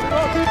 Voltou!